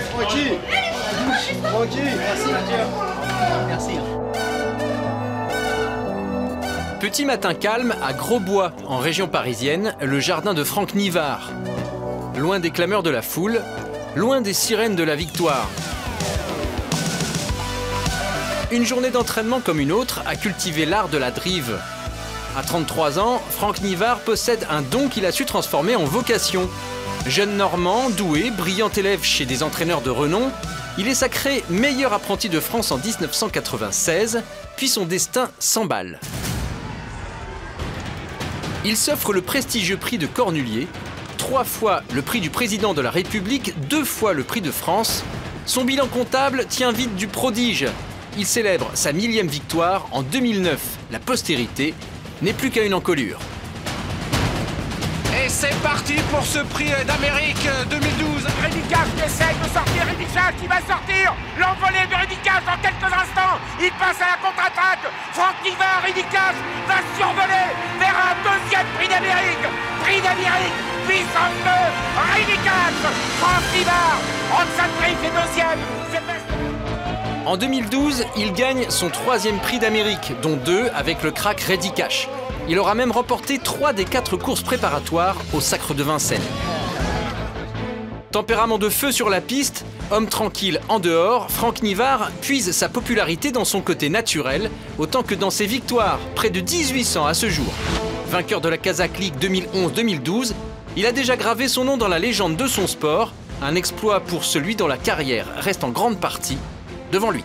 Tranquille Tranquille Merci Mathieu Merci. Petit matin calme à Grosbois, en région parisienne, le jardin de Franck Nivard. Loin des clameurs de la foule, loin des sirènes de la victoire. Une journée d'entraînement comme une autre a cultivé l'art de la drive. À 33 ans, Franck Nivard possède un don qu'il a su transformer en vocation. Jeune Normand, doué, brillant élève chez des entraîneurs de renom, il est sacré meilleur apprenti de France en 1996, puis son destin s'emballe. Il s'offre le prestigieux prix de Cornulier, trois fois le prix du président de la République, deux fois le prix de France. Son bilan comptable tient vite du prodige. Il célèbre sa millième victoire en 2009. La postérité n'est plus qu'à une encolure. Et c'est parti pour ce prix d'Amérique 2012. Rédicage qui essaye de sortir, Rédicage qui va sortir. L'envolée de Rédicage dans quelques instants. Il passe à la contre-attaque. Franck Nivard, Rédicage va survoler vers un deuxième prix d'Amérique. Prix d'Amérique, puissance 2, Rédicage. Franck Nivard, Griff est deuxième. En 2012, il gagne son troisième prix d'Amérique, dont deux avec le crack Ready Cash. Il aura même remporté trois des quatre courses préparatoires au Sacre de Vincennes. Tempérament de feu sur la piste, homme tranquille en dehors, Franck Nivard puise sa popularité dans son côté naturel, autant que dans ses victoires, près de 1800 à ce jour. Vainqueur de la Kazakh League 2011-2012, il a déjà gravé son nom dans la légende de son sport, un exploit pour celui dont la carrière reste en grande partie devant lui.